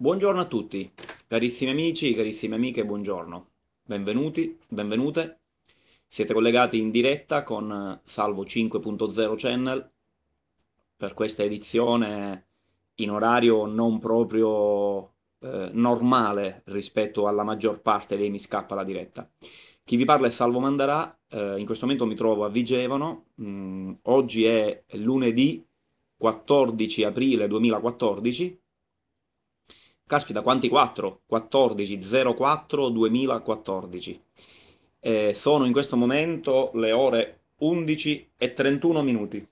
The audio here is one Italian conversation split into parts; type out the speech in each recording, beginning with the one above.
Buongiorno a tutti, carissimi amici, carissime amiche, buongiorno. Benvenuti, benvenute. Siete collegati in diretta con Salvo 5.0 Channel per questa edizione in orario non proprio eh, normale rispetto alla maggior parte dei Mi Scappa la diretta. Chi vi parla è Salvo Mandarà, eh, in questo momento mi trovo a Vigevano, mm, oggi è lunedì 14 aprile 2014. Caspita, quanti 4? 14 04 2014. Eh, sono in questo momento le ore 11 e 31 minuti.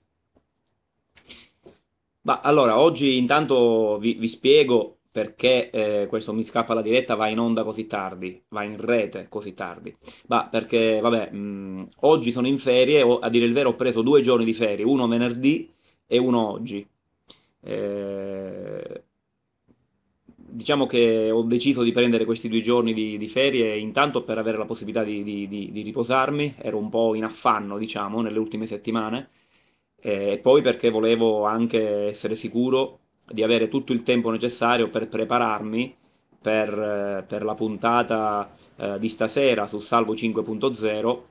Ma allora, oggi intanto vi, vi spiego perché eh, questo mi scappa la diretta va in onda così tardi, va in rete così tardi. Ma perché, vabbè, mh, oggi sono in ferie, ho, a dire il vero ho preso due giorni di ferie, uno venerdì e uno oggi. Eh, diciamo che ho deciso di prendere questi due giorni di, di ferie intanto per avere la possibilità di, di, di, riposarmi, ero un po' in affanno, diciamo, nelle ultime settimane, e poi perché volevo anche essere sicuro di avere tutto il tempo necessario per prepararmi per, eh, per la puntata eh, di stasera su Salvo 5.0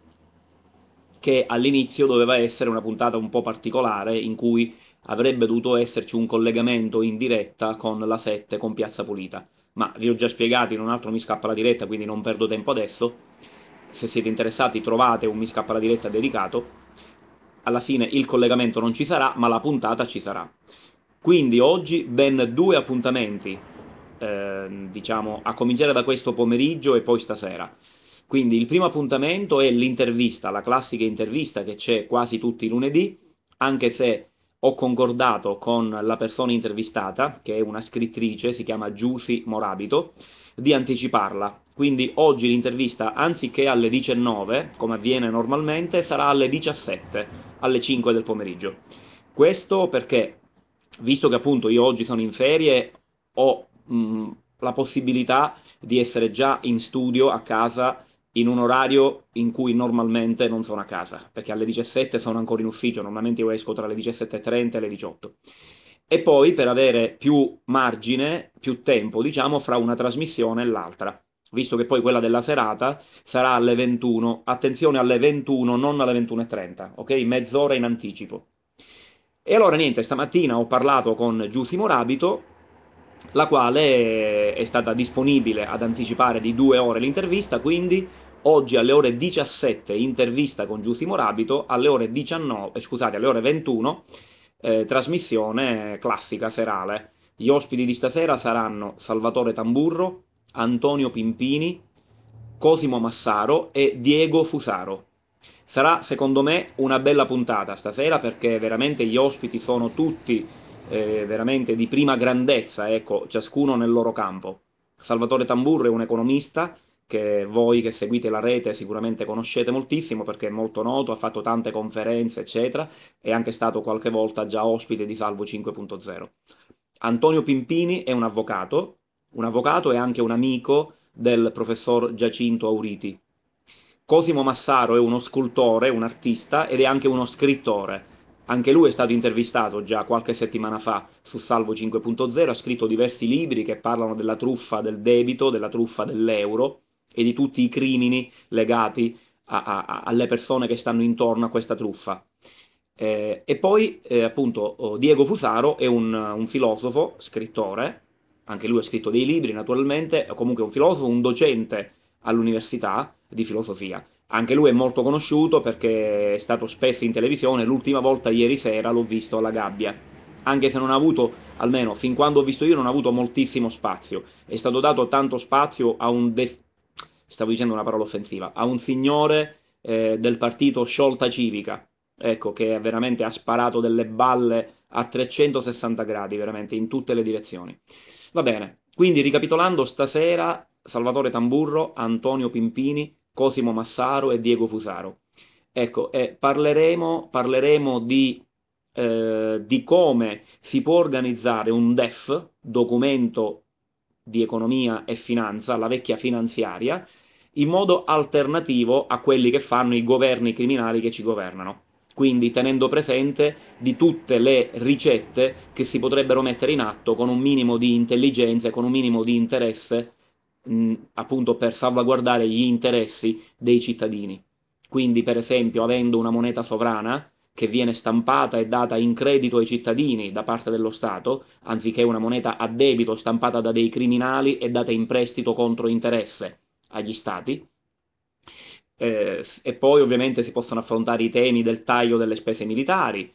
che all'inizio doveva essere una puntata un po' particolare in cui avrebbe dovuto esserci un collegamento in diretta con la 7 con Piazza Pulita. Ma vi ho già spiegato, in un altro mi scappa la diretta, quindi non perdo tempo adesso. Se siete interessati trovate un mi scappa la diretta dedicato. Alla fine il collegamento non ci sarà, ma la puntata ci sarà. Quindi oggi ben due appuntamenti, eh, diciamo, a cominciare da questo pomeriggio e poi stasera. Quindi il primo appuntamento è l'intervista, la classica intervista che c'è quasi tutti i lunedì, anche se ho concordato con la persona intervistata, che è una scrittrice, si chiama Giusy Morabito, di anticiparla. Quindi oggi l'intervista, anziché alle 19, come avviene normalmente, sarà alle 17, alle 5 del pomeriggio. Questo perché visto che appunto io oggi sono in ferie, ho mh, la possibilità di essere già in studio a casa in un orario in cui normalmente non sono a casa, perché alle 17 sono ancora in ufficio, normalmente io esco tra le 17.30 e le 18. E poi per avere più margine, più tempo, diciamo, fra una trasmissione e l'altra, visto che poi quella della serata sarà alle 21, attenzione alle 21, non alle 21.30, ok? Mezz'ora in anticipo. E allora niente, stamattina ho parlato con Giussi Morabito, la quale è stata disponibile ad anticipare di due ore l'intervista, quindi oggi alle ore 17 intervista con Giussi Morabito, alle ore 19, eh, scusate, alle ore 21 eh, trasmissione classica serale. Gli ospiti di stasera saranno Salvatore Tamburro, Antonio Pimpini, Cosimo Massaro e Diego Fusaro. Sarà secondo me una bella puntata stasera perché veramente gli ospiti sono tutti eh, veramente di prima grandezza, ecco, ciascuno nel loro campo. Salvatore Tamburro è un economista che voi che seguite la rete sicuramente conoscete moltissimo perché è molto noto, ha fatto tante conferenze, eccetera, è anche stato qualche volta già ospite di Salvo 5.0. Antonio Pimpini è un avvocato, un avvocato e anche un amico del professor Giacinto Auriti, Cosimo Massaro è uno scultore, un artista ed è anche uno scrittore. Anche lui è stato intervistato già qualche settimana fa su Salvo 5.0, ha scritto diversi libri che parlano della truffa del debito, della truffa dell'euro e di tutti i crimini legati a, a, alle persone che stanno intorno a questa truffa. Eh, e poi, eh, appunto, oh, Diego Fusaro è un, un, filosofo, scrittore, anche lui ha scritto dei libri naturalmente, comunque un filosofo, un docente all'università di filosofia. Anche lui è molto conosciuto perché è stato spesso in televisione, l'ultima volta ieri sera l'ho visto alla gabbia, anche se non ha avuto, almeno fin quando ho visto io, non ha avuto moltissimo spazio. È stato dato tanto spazio a un, def... stavo dicendo una parola offensiva, a un signore eh, del partito Sciolta Civica, ecco, che veramente ha sparato delle balle a 360 gradi, veramente, in tutte le direzioni. Va bene, quindi ricapitolando, stasera Salvatore Tamburro, Antonio Pimpini, Cosimo Massaro e Diego Fusaro. Ecco, eh, parleremo, parleremo di, eh, di come si può organizzare un DEF, documento di economia e finanza, la vecchia finanziaria, in modo alternativo a quelli che fanno i governi criminali che ci governano. quindi tenendo presente di tutte le ricette che si potrebbero mettere in atto con un minimo di intelligenza e con un minimo di interesse, mh, appunto per salvaguardare gli interessi dei cittadini. Quindi, per esempio, avendo una moneta sovrana che viene stampata e data in credito ai cittadini da parte dello Stato, anziché una moneta a debito stampata da dei criminali e data in prestito contro interesse agli Stati, eh, e poi ovviamente si possono affrontare i temi del taglio delle spese militari,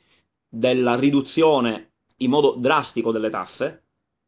della riduzione in modo drastico delle tasse,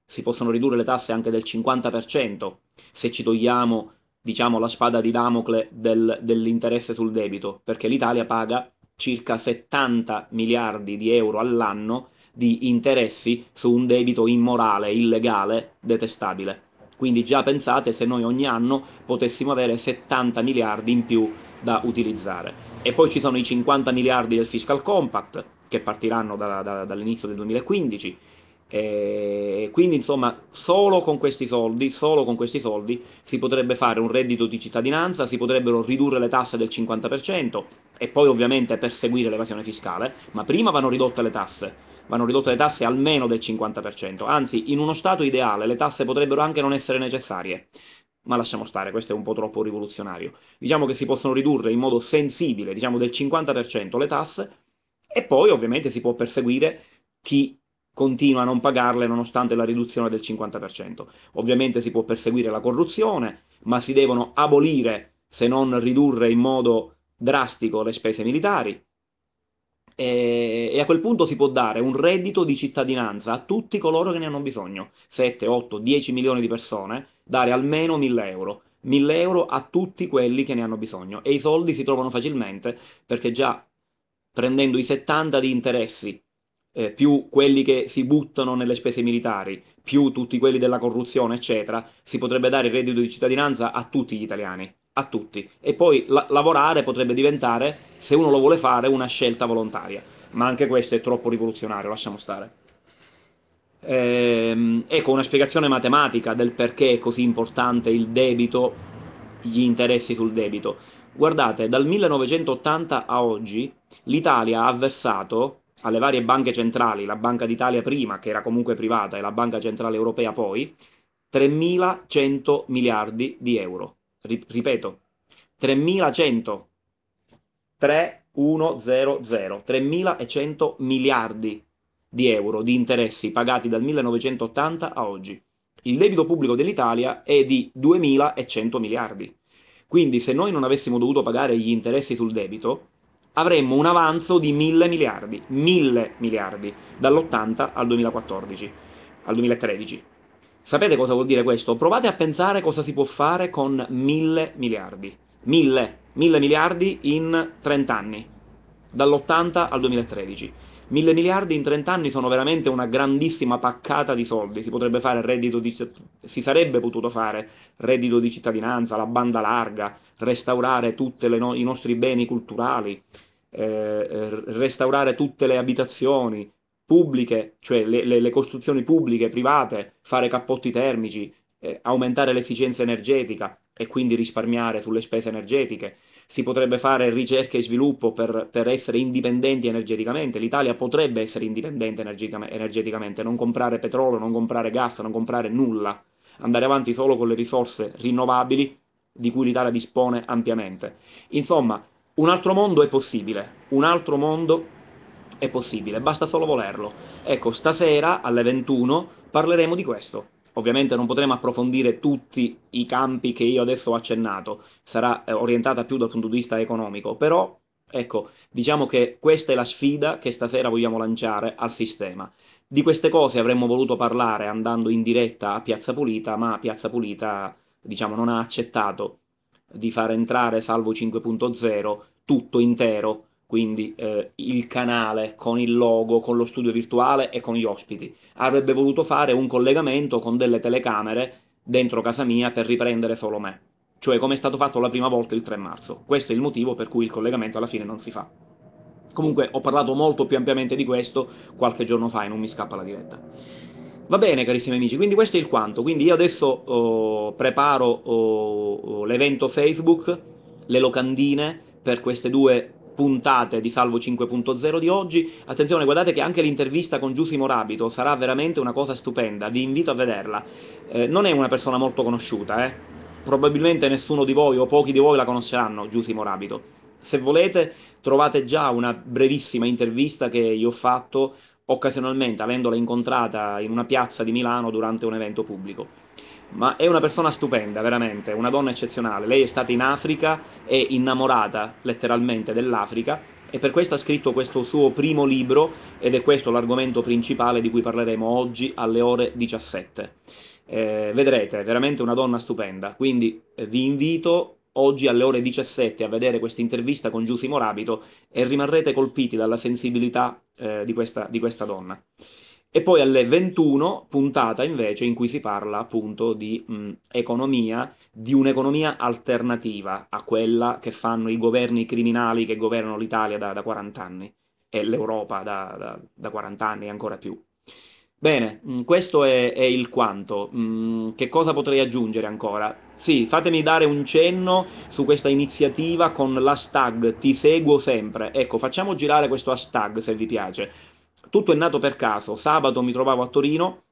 si possono ridurre le tasse anche del 50% se ci togliamo diciamo la spada di Damocle del, dell'interesse sul debito, perché l'Italia paga circa 70 miliardi di euro all'anno di interessi su un debito immorale, illegale, detestabile. Quindi già pensate se noi ogni anno potessimo avere 70 miliardi in più da utilizzare. E poi ci sono i 50 miliardi del Fiscal Compact che partiranno da, da, dall'inizio del 2015. E quindi insomma solo con questi soldi, solo con questi soldi si potrebbe fare un reddito di cittadinanza, si potrebbero ridurre le tasse del 50% e poi ovviamente perseguire l'evasione fiscale, ma prima vanno ridotte le tasse vanno ridotte le tasse almeno del 50%, anzi in uno Stato ideale le tasse potrebbero anche non essere necessarie. Ma lasciamo stare, questo è un po' troppo rivoluzionario. Diciamo che si possono ridurre in modo sensibile, diciamo del 50% le tasse, e poi ovviamente si può perseguire chi continua a non pagarle nonostante la riduzione del 50%. Ovviamente si può perseguire la corruzione, ma si devono abolire, se non ridurre in modo drastico, le spese militari e, e, a quel punto si può dare un reddito di cittadinanza a tutti coloro che ne hanno bisogno, 7, 8, 10 milioni di persone, dare almeno 1000 euro. 1000 euro a tutti quelli che ne hanno bisogno e i soldi si trovano facilmente perché già prendendo i 70 di interessi eh, più quelli che si buttano nelle spese militari, più tutti quelli della corruzione, eccetera, si potrebbe dare il reddito di cittadinanza a tutti gli italiani a tutti. E poi la- lavorare potrebbe diventare, se uno lo vuole fare, una scelta volontaria. Ma anche questo è troppo rivoluzionario, lasciamo stare. Ehm, ecco una spiegazione matematica del perché è così importante il debito, gli interessi sul debito. Guardate, dal 1980 a oggi l'Italia ha versato alle varie banche centrali, la Banca d'Italia prima, che era comunque privata, e la Banca Centrale Europea poi, 3.100 miliardi di euro ripeto, 3100, 3100, 3100 miliardi di euro di interessi pagati dal 1980 a oggi. Il debito pubblico dell'Italia è di 2100 miliardi. Quindi se noi non avessimo dovuto pagare gli interessi sul debito, avremmo un avanzo di 1000 miliardi, 1000 miliardi, dall'80 al 2014, al 2013. Sapete cosa vuol dire questo? Provate a pensare cosa si può fare con mille miliardi. Mille, mille miliardi in 30 anni, dall'80 al 2013. Mille miliardi in 30 anni sono veramente una grandissima paccata di soldi. Si potrebbe fare reddito di si sarebbe potuto fare reddito di cittadinanza, la banda larga, restaurare tutti no i nostri beni culturali, eh, restaurare tutte le abitazioni, pubbliche, cioè le, le, le costruzioni pubbliche, private, fare cappotti termici, eh, aumentare l'efficienza energetica e quindi risparmiare sulle spese energetiche. Si potrebbe fare ricerca e sviluppo per, per essere indipendenti energeticamente. L'Italia potrebbe essere indipendente energeticamente, non comprare petrolio, non comprare gas, non comprare nulla, andare avanti solo con le risorse rinnovabili di cui l'Italia dispone ampiamente. Insomma, un altro mondo è possibile, un altro mondo è possibile, basta solo volerlo. Ecco, stasera alle 21 parleremo di questo. Ovviamente non potremo approfondire tutti i campi che io adesso ho accennato, sarà eh, orientata più dal punto di vista economico, però ecco, diciamo che questa è la sfida che stasera vogliamo lanciare al sistema. Di queste cose avremmo voluto parlare andando in diretta a Piazza Pulita, ma Piazza Pulita, diciamo, non ha accettato di far entrare Salvo 5.0 tutto intero quindi eh, il canale con il logo, con lo studio virtuale e con gli ospiti. Avrebbe voluto fare un collegamento con delle telecamere dentro casa mia per riprendere solo me, cioè come è stato fatto la prima volta il 3 marzo. Questo è il motivo per cui il collegamento alla fine non si fa. Comunque ho parlato molto più ampiamente di questo qualche giorno fa e non mi scappa la diretta. Va bene carissimi amici, quindi questo è il quanto. Quindi io adesso oh, preparo oh, l'evento Facebook, le locandine per queste due puntate di Salvo 5.0 di oggi. Attenzione, guardate che anche l'intervista con Giussi Morabito sarà veramente una cosa stupenda, vi invito a vederla. Eh, non è una persona molto conosciuta, eh? probabilmente nessuno di voi o pochi di voi la conosceranno, Giussi Morabito. Se volete, trovate già una brevissima intervista che io ho fatto occasionalmente, avendola incontrata in una piazza di Milano durante un evento pubblico ma è una persona stupenda, veramente, una donna eccezionale. Lei è stata in Africa, è innamorata letteralmente dell'Africa e per questo ha scritto questo suo primo libro ed è questo l'argomento principale di cui parleremo oggi alle ore 17. Eh, vedrete, veramente una donna stupenda, quindi eh, vi invito oggi alle ore 17 a vedere questa intervista con Giussi Morabito e rimarrete colpiti dalla sensibilità eh, di, questa, di questa donna e poi alle 21 puntata invece in cui si parla appunto di mh, economia, di un'economia alternativa a quella che fanno i governi criminali che governano l'Italia da, da 40 anni e l'Europa da, da, da 40 anni e ancora più. Bene, mh, questo è, è, il quanto. Mh, che cosa potrei aggiungere ancora? Sì, fatemi dare un cenno su questa iniziativa con l'hashtag Ti seguo sempre. Ecco, facciamo girare questo hashtag se vi piace tutto è nato per caso. Sabato mi trovavo a Torino,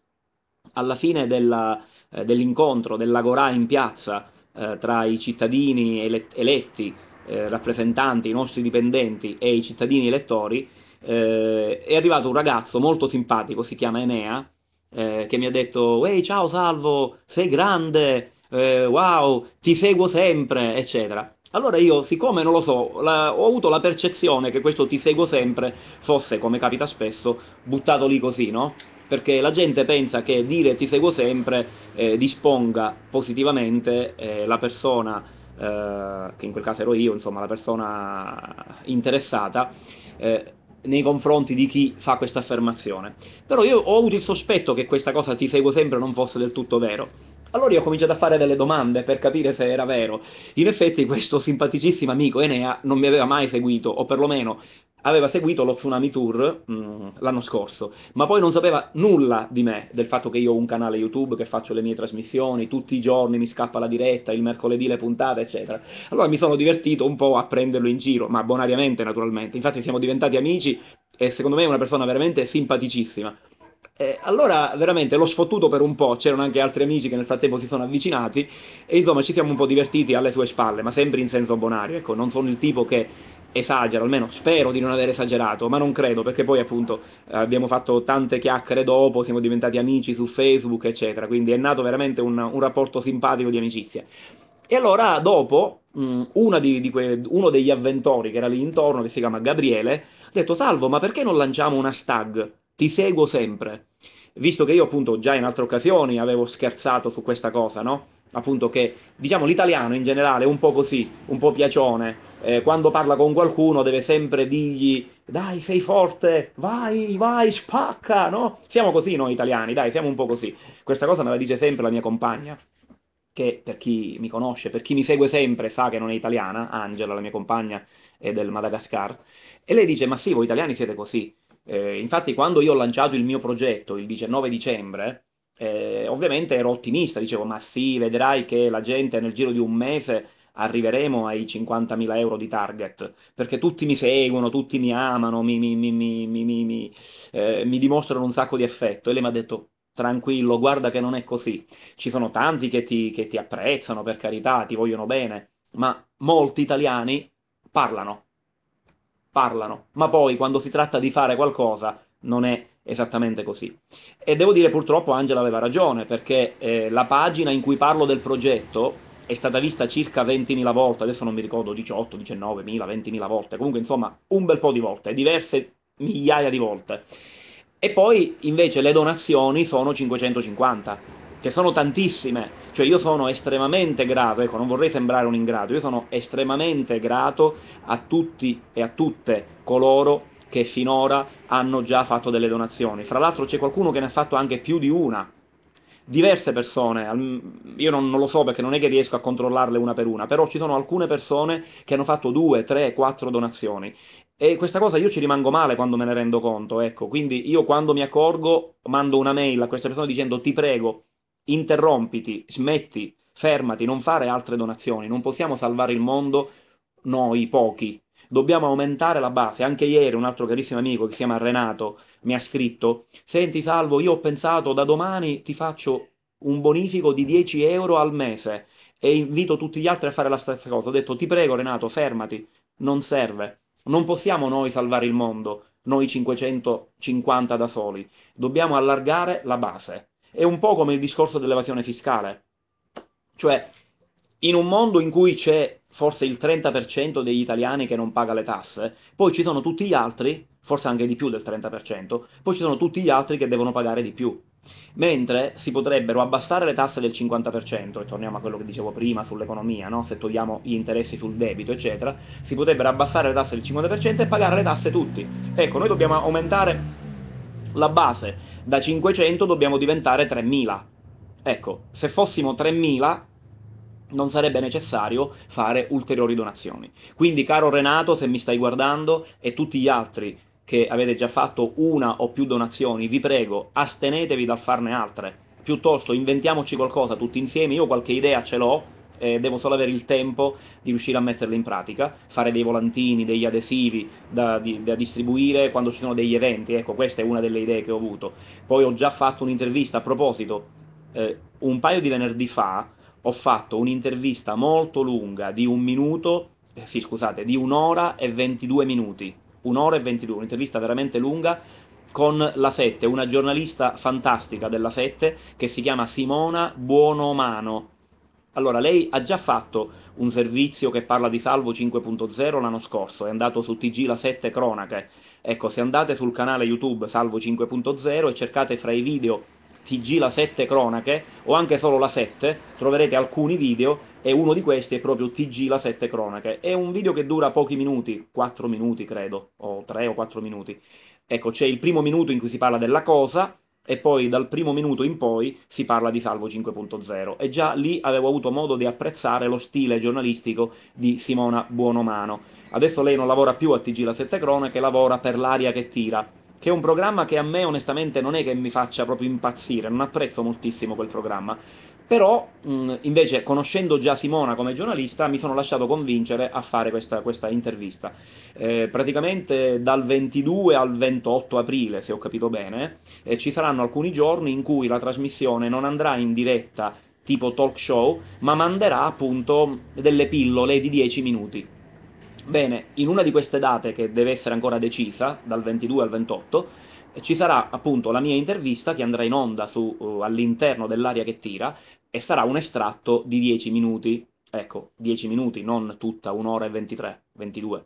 alla fine della, eh, dell'incontro, dell'agorà in piazza eh, tra i cittadini ele- eletti, eh, rappresentanti, i nostri dipendenti e i cittadini elettori, eh, è arrivato un ragazzo molto simpatico, si chiama Enea, eh, che mi ha detto, ehi ciao Salvo, sei grande, eh, wow, ti seguo sempre, eccetera. Allora io, siccome non lo so, la, ho avuto la percezione che questo ti seguo sempre fosse, come capita spesso, buttato lì così, no? Perché la gente pensa che dire ti seguo sempre eh, disponga positivamente eh, la persona, eh, che in quel caso ero io, insomma, la persona interessata, eh, nei confronti di chi fa questa affermazione. Però io ho avuto il sospetto che questa cosa ti seguo sempre non fosse del tutto vero. Allora io ho cominciato a fare delle domande per capire se era vero. In effetti questo simpaticissimo amico Enea non mi aveva mai seguito, o perlomeno aveva seguito lo Tsunami Tour mh, mm, l'anno scorso, ma poi non sapeva nulla di me, del fatto che io ho un canale YouTube, che faccio le mie trasmissioni, tutti i giorni mi scappa la diretta, il mercoledì le puntate, eccetera. Allora mi sono divertito un po' a prenderlo in giro, ma bonariamente naturalmente. Infatti siamo diventati amici e secondo me è una persona veramente simpaticissima. Eh, allora veramente l'ho sfottuto per un po', c'erano anche altri amici che nel frattempo si sono avvicinati e insomma ci siamo un po' divertiti alle sue spalle, ma sempre in senso bonario, ecco, non sono il tipo che esagera, almeno spero di non aver esagerato, ma non credo perché poi appunto abbiamo fatto tante chiacchiere dopo, siamo diventati amici su Facebook, eccetera, quindi è nato veramente un, un rapporto simpatico di amicizia. E allora dopo mh, di, di que, uno degli avventori che era lì intorno, che si chiama Gabriele, ha detto Salvo, ma perché non lanciamo una stag? Ti seguo sempre. Visto che io appunto già in altre occasioni avevo scherzato su questa cosa, no? Appunto che, diciamo, l'italiano in generale è un po' così, un po' piacione. Eh, quando parla con qualcuno deve sempre dirgli dai, sei forte, vai, vai, spacca, no? Siamo così noi italiani, dai, siamo un po' così. Questa cosa me la dice sempre la mia compagna, che per chi mi conosce, per chi mi segue sempre, sa che non è italiana, Angela, la mia compagna, è del Madagascar, e lei dice, ma sì, voi italiani siete così. Eh, infatti, quando io ho lanciato il mio progetto il 19 dicembre, eh, ovviamente ero ottimista, dicevo, ma sì, vedrai che la gente nel giro di un mese arriveremo ai 50.000 euro di target, perché tutti mi seguono, tutti mi amano, mi, mi, mi, eh, mi dimostrano un sacco di affetto. E lei mi ha detto, tranquillo, guarda che non è così. Ci sono tanti che ti, che ti apprezzano, per carità, ti vogliono bene, ma molti italiani parlano parlano, ma poi quando si tratta di fare qualcosa non è esattamente così. E devo dire purtroppo Angela aveva ragione, perché eh, la pagina in cui parlo del progetto è stata vista circa 20.000 volte, adesso non mi ricordo 18, 19.000, 20.000 volte, comunque insomma un bel po' di volte, diverse migliaia di volte. E poi invece le donazioni sono 550 che sono tantissime, cioè io sono estremamente grato, ecco, non vorrei sembrare un ingrato, io sono estremamente grato a tutti e a tutte coloro che finora hanno già fatto delle donazioni. Fra l'altro c'è qualcuno che ne ha fatto anche più di una, diverse persone, io non, non, lo so perché non è che riesco a controllarle una per una, però ci sono alcune persone che hanno fatto due, tre, quattro donazioni. E questa cosa io ci rimango male quando me ne rendo conto, ecco, quindi io quando mi accorgo mando una mail a queste persone dicendo ti prego, interrompiti, smetti, fermati, non fare altre donazioni, non possiamo salvare il mondo noi pochi, dobbiamo aumentare la base. Anche ieri un altro carissimo amico che si chiama Renato mi ha scritto, senti Salvo, io ho pensato da domani ti faccio un bonifico di 10 euro al mese e invito tutti gli altri a fare la stessa cosa. Ho detto, ti prego Renato, fermati, non serve. Non possiamo noi salvare il mondo, noi 550 da soli. Dobbiamo allargare la base. È un po' come il discorso dell'evasione fiscale. Cioè, in un mondo in cui c'è forse il 30% degli italiani che non paga le tasse, poi ci sono tutti gli altri, forse anche di più del 30%, poi ci sono tutti gli altri che devono pagare di più. Mentre si potrebbero abbassare le tasse del 50%, e torniamo a quello che dicevo prima sull'economia, no? se togliamo gli interessi sul debito, eccetera, si potrebbero abbassare le tasse del 50% e pagare le tasse tutti. Ecco, noi dobbiamo aumentare la base da 500, dobbiamo diventare 3.000. Ecco, se fossimo 3.000 non sarebbe necessario fare ulteriori donazioni. Quindi, caro Renato, se mi stai guardando e tutti gli altri che avete già fatto una o più donazioni, vi prego, astenetevi dal farne altre. Piuttosto inventiamoci qualcosa tutti insieme. Io qualche idea ce l'ho, eh, devo solo avere il tempo di riuscire a metterle in pratica, fare dei volantini, degli adesivi da, di, da, distribuire quando ci sono degli eventi. Ecco, questa è una delle idee che ho avuto. Poi ho già fatto un'intervista a proposito, eh, un paio di venerdì fa ho fatto un'intervista molto lunga di un minuto, eh, sì scusate, di un'ora e 22 minuti, un'ora e 22, un'intervista veramente lunga con la 7, una giornalista fantastica della 7 che si chiama Simona Buonomano. Allora, lei ha già fatto un servizio che parla di Salvo 5.0 l'anno scorso, è andato su TG La 7 Cronache. Ecco, se andate sul canale YouTube Salvo 5.0 e cercate fra i video TG la 7 cronache o anche solo la 7 troverete alcuni video e uno di questi è proprio TG la 7 cronache è un video che dura pochi minuti 4 minuti credo o 3 o 4 minuti ecco c'è il primo minuto in cui si parla della cosa e poi dal primo minuto in poi si parla di Salvo 5.0 e già lì avevo avuto modo di apprezzare lo stile giornalistico di Simona Buonomano. Adesso lei non lavora più a TG la 7 cronache lavora per l'aria che tira che è un programma che a me onestamente non è che mi faccia proprio impazzire, non apprezzo moltissimo quel programma, però mh, invece conoscendo già Simona come giornalista mi sono lasciato convincere a fare questa, questa intervista. Eh, praticamente dal 22 al 28 aprile, se ho capito bene, eh, ci saranno alcuni giorni in cui la trasmissione non andrà in diretta tipo talk show, ma manderà appunto delle pillole di 10 minuti Bene, in una di queste date che deve essere ancora decisa, dal 22 al 28, ci sarà appunto la mia intervista che andrà in onda su, uh, all'interno dell'aria che tira e sarà un estratto di 10 minuti. Ecco, 10 minuti, non tutta un'ora e 23, 22.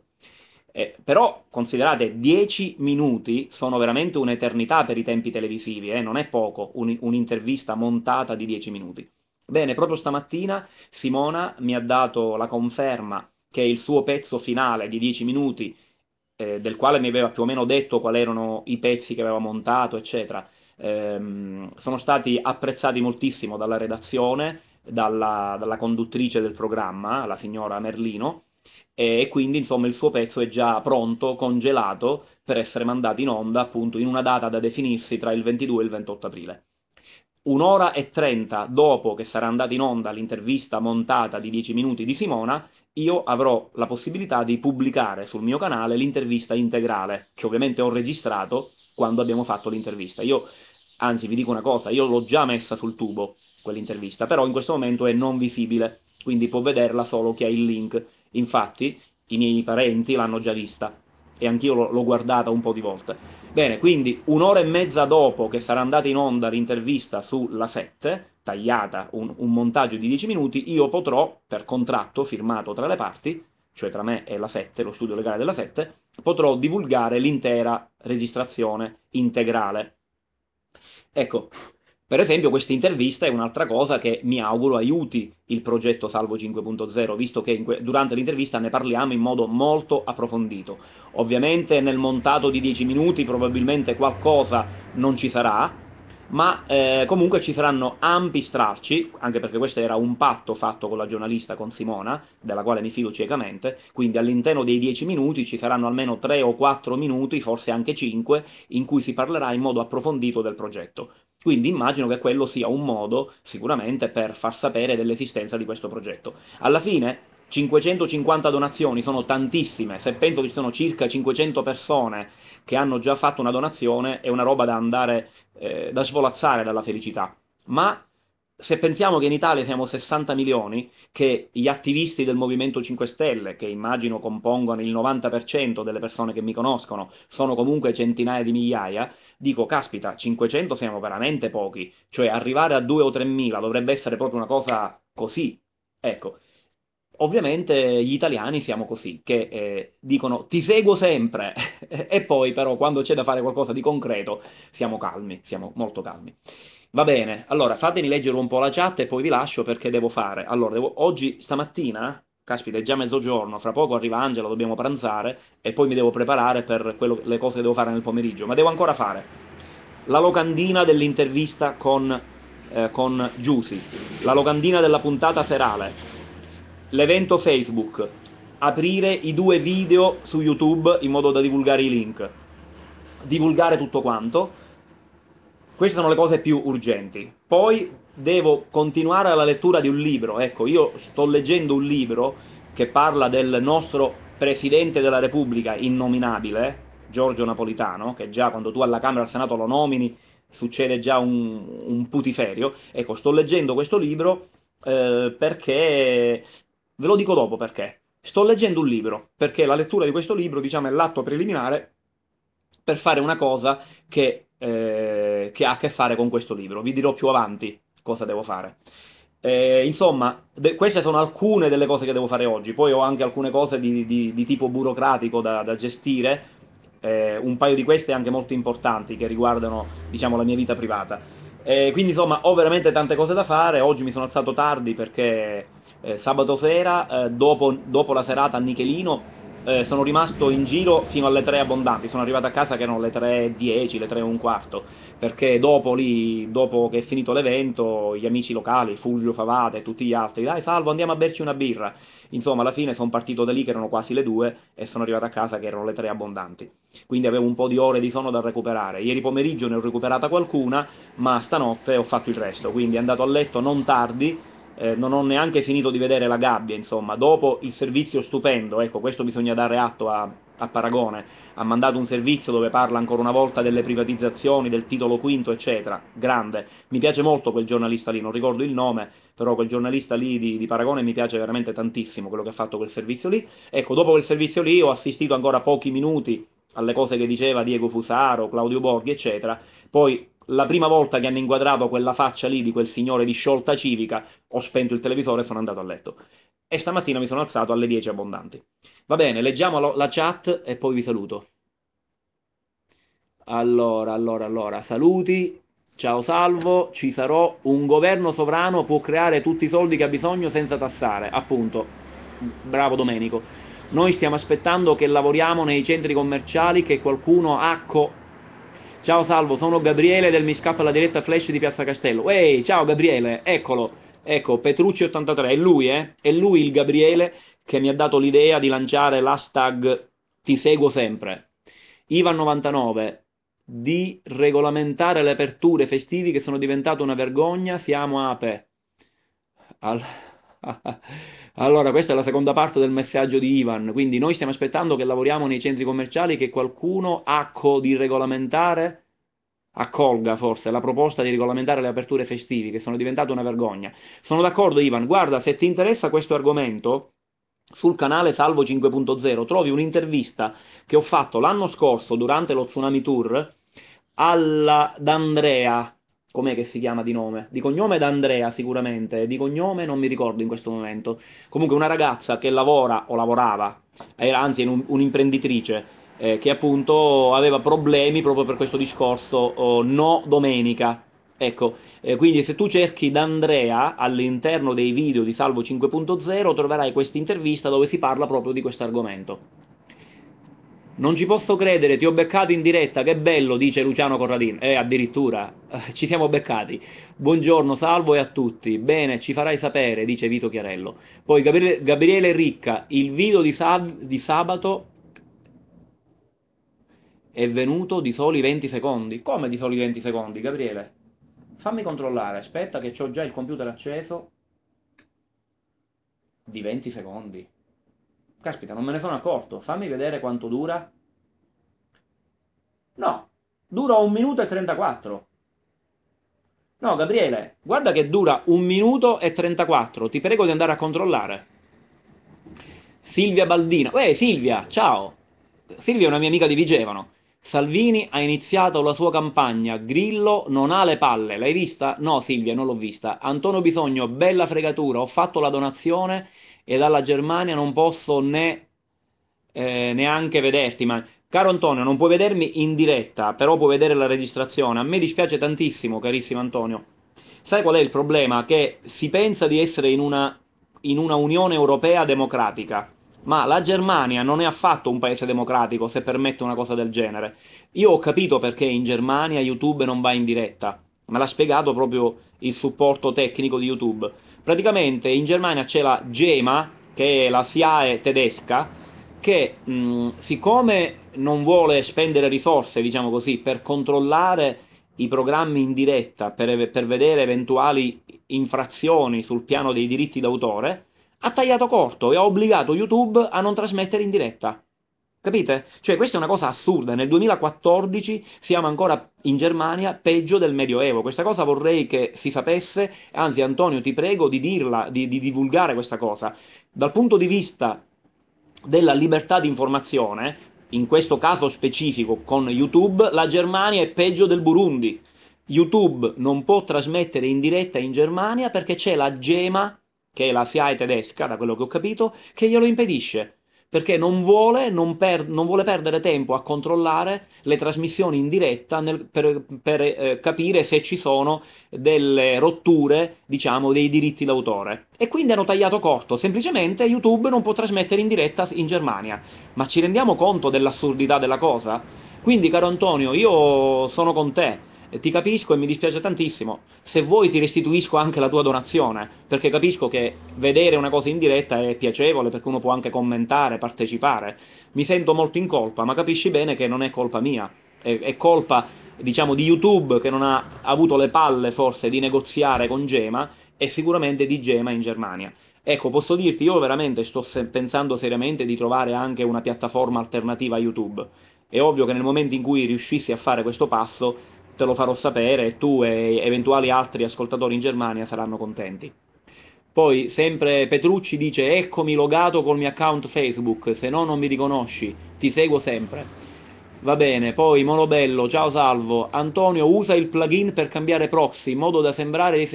Eh, però considerate 10 minuti sono veramente un'eternità per i tempi televisivi, eh? non è poco un, un'intervista montata di 10 minuti. Bene, proprio stamattina Simona mi ha dato la conferma che il suo pezzo finale di 10 minuti, eh, del quale mi aveva più o meno detto quali erano i pezzi che aveva montato, eccetera, ehm, sono stati apprezzati moltissimo dalla redazione, dalla, dalla conduttrice del programma, la signora Merlino, e quindi insomma il suo pezzo è già pronto, congelato, per essere mandato in onda appunto in una data da definirsi tra il 22 e il 28 aprile un'ora e trenta dopo che sarà andata in onda l'intervista montata di 10 minuti di Simona, io avrò la possibilità di pubblicare sul mio canale l'intervista integrale, che ovviamente ho registrato quando abbiamo fatto l'intervista. Io, anzi, vi dico una cosa, io l'ho già messa sul tubo, quell'intervista, però in questo momento è non visibile, quindi può vederla solo chi ha il link. Infatti, i miei parenti l'hanno già vista e anch'io l'ho guardata un po' di volte. Bene, quindi un'ora e mezza dopo che sarà andata in onda l'intervista sulla 7, tagliata, un, un montaggio di 10 minuti, io potrò, per contratto firmato tra le parti, cioè tra me e la 7, lo studio legale della 7, potrò divulgare l'intera registrazione integrale. Ecco, per esempio, questa intervista è un'altra cosa che mi auguro aiuti il progetto Salvo 5.0, visto che que- durante l'intervista ne parliamo in modo molto approfondito. Ovviamente nel montato di 10 minuti probabilmente qualcosa non ci sarà, ma eh, comunque ci saranno ampi stralci, anche perché questo era un patto fatto con la giornalista, con Simona, della quale mi fido ciecamente, quindi all'interno dei 10 minuti ci saranno almeno 3 o 4 minuti, forse anche 5, in cui si parlerà in modo approfondito del progetto. Quindi immagino che quello sia un modo sicuramente per far sapere dell'esistenza di questo progetto. Alla fine 550 donazioni sono tantissime, se penso che ci sono circa 500 persone che hanno già fatto una donazione, è una roba da andare, eh, da svolazzare dalla felicità. Ma se pensiamo che in Italia siamo 60 milioni, che gli attivisti del Movimento 5 Stelle, che immagino compongono il 90% delle persone che mi conoscono, sono comunque centinaia di migliaia, dico, caspita, 500 siamo veramente pochi, cioè arrivare a 2 o 3 mila dovrebbe essere proprio una cosa così. Ecco, Ovviamente gli italiani siamo così, che eh, dicono ti seguo sempre e poi però quando c'è da fare qualcosa di concreto siamo calmi, siamo molto calmi. Va bene, allora fatemi leggere un po' la chat e poi vi lascio perché devo fare. Allora, devo, oggi stamattina, caspita, è già mezzogiorno, fra poco arriva Angela, dobbiamo pranzare e poi mi devo preparare per quello, le cose che devo fare nel pomeriggio, ma devo ancora fare la locandina dell'intervista con, eh, con Giusy, la locandina della puntata serale, l'evento Facebook, aprire i due video su YouTube in modo da divulgare i link, divulgare tutto quanto. Queste sono le cose più urgenti. Poi devo continuare la lettura di un libro. Ecco, io sto leggendo un libro che parla del nostro Presidente della Repubblica innominabile, Giorgio Napolitano, che già quando tu alla Camera al Senato lo nomini succede già un, un putiferio. Ecco, sto leggendo questo libro eh, perché Ve lo dico dopo perché. Sto leggendo un libro, perché la lettura di questo libro, diciamo, è l'atto preliminare per fare una cosa che, eh, che ha a che fare con questo libro. Vi dirò più avanti cosa devo fare. Eh, insomma, queste sono alcune delle cose che devo fare oggi. Poi ho anche alcune cose di, di, di tipo burocratico da, da gestire. Eh, un paio di queste anche molto importanti che riguardano, diciamo, la mia vita privata. Eh, quindi insomma ho veramente tante cose da fare, oggi mi sono alzato tardi perché eh, sabato sera, eh, dopo, dopo, la serata a Nichelino, eh, sono rimasto in giro fino alle 3 abbondanti, sono arrivato a casa che erano le 3.10, le 3 e un quarto, perché dopo, lì, dopo che è finito l'evento, gli amici locali, Fulvio Favate e tutti gli altri, dai Salvo andiamo a berci una birra, insomma alla fine sono partito da lì che erano quasi le 2 e sono arrivato a casa che erano le 3 abbondanti, quindi avevo un po' di ore di sonno da recuperare, ieri pomeriggio ne ho recuperata qualcuna, ma stanotte ho fatto il resto, quindi è andato a letto non tardi, eh, non ho neanche finito di vedere la gabbia, insomma, dopo il servizio stupendo, ecco, questo bisogna dare atto a, a Paragone, ha mandato un servizio dove parla ancora una volta delle privatizzazioni, del titolo quinto, eccetera, grande, mi piace molto quel giornalista lì, non ricordo il nome, però quel giornalista lì di, di Paragone mi piace veramente tantissimo quello che ha fatto quel servizio lì, ecco, dopo quel servizio lì ho assistito ancora pochi minuti alle cose che diceva Diego Fusaro, Claudio Borghi, eccetera, poi la prima volta che hanno inquadrato quella faccia lì di quel signore di sciolta civica, ho spento il televisore e sono andato a letto. E stamattina mi sono alzato alle 10 abbondanti. Va bene, leggiamo la chat e poi vi saluto. Allora, allora, allora, saluti. Ciao Salvo, ci sarò. Un governo sovrano può creare tutti i soldi che ha bisogno senza tassare. Appunto, bravo Domenico. Noi stiamo aspettando che lavoriamo nei centri commerciali, che qualcuno acco Ciao Salvo, sono Gabriele del Mi scappa la diretta flash di Piazza Castello. Ehi, ciao Gabriele, eccolo. Ecco, Petrucci83, è lui, eh? È lui il Gabriele che mi ha dato l'idea di lanciare l'hashtag Ti seguo sempre. Ivan99, di regolamentare le aperture festivi che sono diventate una vergogna, siamo ape. Al... Allora, questa è la seconda parte del messaggio di Ivan. Quindi noi stiamo aspettando che lavoriamo nei centri commerciali, che qualcuno acco di regolamentare, accolga forse la proposta di regolamentare le aperture festivi, che sono diventate una vergogna. Sono d'accordo, Ivan. Guarda, se ti interessa questo argomento, sul canale Salvo 5.0 trovi un'intervista che ho fatto l'anno scorso durante lo Tsunami Tour alla D'Andrea com'è che si chiama di nome? Di cognome D'Andrea sicuramente, di cognome non mi ricordo in questo momento. Comunque una ragazza che lavora o lavorava, era anzi un, un'imprenditrice, eh, che appunto aveva problemi proprio per questo discorso oh, no domenica. Ecco, eh, quindi se tu cerchi D'Andrea all'interno dei video di Salvo 5.0 troverai questa intervista dove si parla proprio di questo argomento. Non ci posso credere, ti ho beccato in diretta, che bello, dice Luciano Corradino. Eh, addirittura, eh, ci siamo beccati. Buongiorno, salvo e a tutti. Bene, ci farai sapere, dice Vito Chiarello. Poi Gabriele, Gabriele Ricca, il video di, sab di sabato è venuto di soli 20 secondi. Come di soli 20 secondi, Gabriele? Fammi controllare, aspetta che ho già il computer acceso. di 20 secondi. Caspita, non me ne sono accorto. Fammi vedere quanto dura. No, dura un minuto e 34. No, Gabriele, guarda che dura un minuto e 34. Ti prego di andare a controllare. Silvia Baldino. Eh, Silvia, ciao. Silvia è una mia amica di Vigevano. Salvini ha iniziato la sua campagna. Grillo non ha le palle. L'hai vista? No, Silvia, non l'ho vista. Antonio Bisogno, bella fregatura. Ho fatto la donazione e dalla Germania non posso né eh, neanche vederti. Ma caro Antonio, non puoi vedermi in diretta, però puoi vedere la registrazione. A me dispiace tantissimo, carissimo Antonio. Sai qual è il problema? Che si pensa di essere in una, in una Unione Europea democratica ma la Germania non è affatto un paese democratico, se permette una cosa del genere. Io ho capito perché in Germania YouTube non va in diretta, me l'ha spiegato proprio il supporto tecnico di YouTube. Praticamente in Germania c'è la GEMA, che è la SIAE tedesca, che mh, siccome non vuole spendere risorse, diciamo così, per controllare i programmi in diretta, per, per vedere eventuali infrazioni sul piano dei diritti d'autore, ha tagliato corto e ha obbligato YouTube a non trasmettere in diretta. Capite? Cioè, questa è una cosa assurda. Nel 2014 siamo ancora in Germania peggio del Medioevo. Questa cosa vorrei che si sapesse. Anzi, Antonio, ti prego di dirla, di, di divulgare questa cosa. Dal punto di vista della libertà di informazione, in questo caso specifico con YouTube, la Germania è peggio del Burundi. YouTube non può trasmettere in diretta in Germania perché c'è la gema che è la SIAE tedesca, da quello che ho capito, che glielo impedisce perché non vuole, non per, non vuole, perdere tempo a controllare le trasmissioni in diretta nel, per, per eh, capire se ci sono delle rotture, diciamo, dei diritti d'autore. E quindi hanno tagliato corto, semplicemente YouTube non può trasmettere in diretta in Germania. Ma ci rendiamo conto dell'assurdità della cosa? Quindi, caro Antonio, io sono con te ti capisco e mi dispiace tantissimo. Se vuoi ti restituisco anche la tua donazione, perché capisco che vedere una cosa in diretta è piacevole, perché uno può anche commentare, partecipare. Mi sento molto in colpa, ma capisci bene che non è colpa mia, è, è colpa, diciamo, di YouTube che non ha avuto le palle forse di negoziare con Gema e sicuramente di Gema in Germania. Ecco, posso dirti, io veramente sto se- pensando seriamente di trovare anche una piattaforma alternativa a YouTube. È ovvio che nel momento in cui riuscissi a fare questo passo, te lo farò sapere e tu e eventuali altri ascoltatori in Germania saranno contenti. Poi sempre Petrucci dice eccomi logato col mio account Facebook, se no non mi riconosci, ti seguo sempre. Va bene, poi Monobello, ciao Salvo, Antonio usa il plugin per cambiare proxy in modo da sembrare...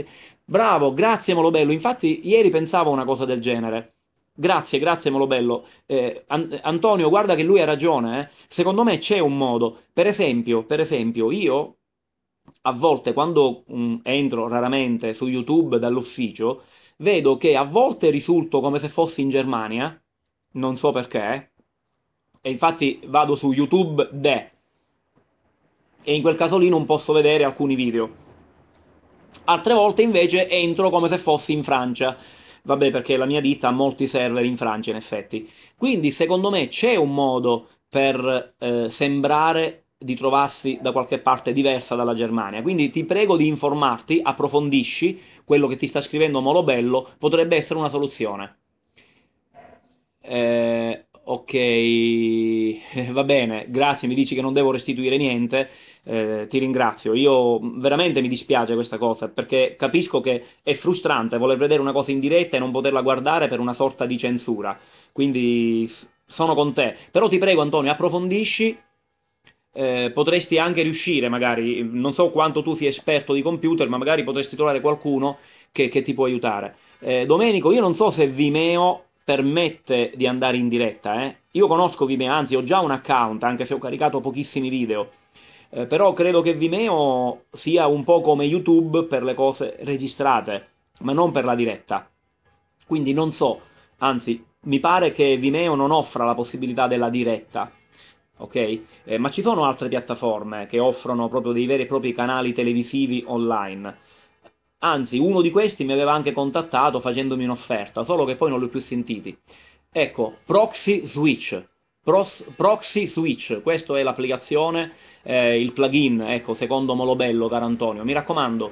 Bravo, grazie Molobello, infatti ieri pensavo una cosa del genere. Grazie, grazie Molobello. Eh, An- Antonio, guarda che lui ha ragione, eh. Secondo me c'è un modo. Per esempio, per esempio, io a volte quando mh, mm, entro raramente su YouTube dall'ufficio, vedo che a volte risulto come se fossi in Germania, non so perché, e infatti vado su YouTube de, e in quel caso lì non posso vedere alcuni video. Altre volte invece entro come se fossi in Francia. Vabbè, perché la mia ditta ha molti server in Francia, in effetti. Quindi, secondo me, c'è un modo per eh, sembrare di trovarsi da qualche parte diversa dalla Germania. Quindi ti prego di informarti, approfondisci quello che ti sta scrivendo Molobello, potrebbe essere una soluzione. Eh, ok, va bene, grazie, mi dici che non devo restituire niente, eh, ti ringrazio. Io veramente mi dispiace questa cosa perché capisco che è frustrante voler vedere una cosa in diretta e non poterla guardare per una sorta di censura. Quindi sono con te. Però ti prego, Antonio, approfondisci eh, potresti anche riuscire, magari, non so quanto tu sia esperto di computer, ma magari potresti trovare qualcuno che, che ti può aiutare. Eh, Domenico, io non so se Vimeo permette di andare in diretta, eh. Io conosco Vimeo, anzi ho già un account, anche se ho caricato pochissimi video. Eh, però credo che Vimeo sia un po' come YouTube per le cose registrate, ma non per la diretta. Quindi non so, anzi, mi pare che Vimeo non offra la possibilità della diretta ok? Eh, ma ci sono altre piattaforme che offrono proprio dei veri e propri canali televisivi online. Anzi, uno di questi mi aveva anche contattato facendomi un'offerta, solo che poi non li ho più sentiti. Ecco, Proxy Switch. Pros, Proxy Switch, questa è l'applicazione, eh, il plugin, ecco, secondo Molobello, caro Antonio. Mi raccomando,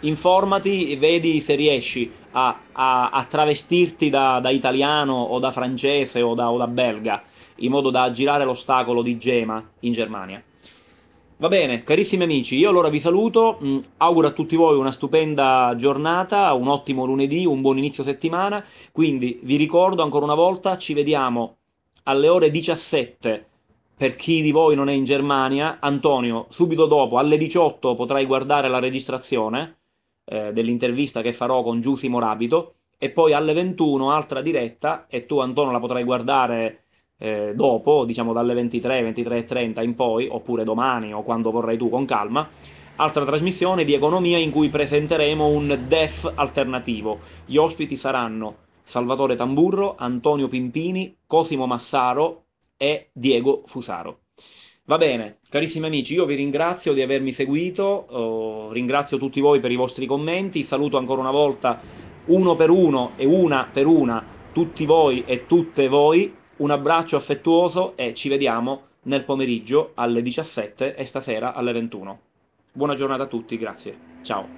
informati, vedi se riesci a, a, a travestirti da, da, italiano o da francese o da, o da belga, in modo da girare l'ostacolo di Gema in Germania. Va bene, carissimi amici, io allora vi saluto, mh, mm, auguro a tutti voi una stupenda giornata, un ottimo lunedì, un buon inizio settimana, quindi vi ricordo ancora una volta, ci vediamo alle ore 17 per chi di voi non è in Germania. Antonio, subito dopo, alle 18 potrai guardare la registrazione eh, dell'intervista che farò con Giusimo Rapito e poi alle 21 altra diretta e tu Antonio la potrai guardare eh, dopo, diciamo dalle 23, 23.30 in poi, oppure domani o quando vorrai tu con calma, altra trasmissione di economia in cui presenteremo un DEF alternativo. Gli ospiti saranno Salvatore Tamburro, Antonio Pimpini, Cosimo Massaro e Diego Fusaro. Va bene, carissimi amici, io vi ringrazio di avermi seguito, oh, ringrazio tutti voi per i vostri commenti, saluto ancora una volta uno per uno e una per una tutti voi e tutte voi un abbraccio affettuoso e ci vediamo nel pomeriggio alle 17 e stasera alle 21. Buona giornata a tutti, grazie. Ciao.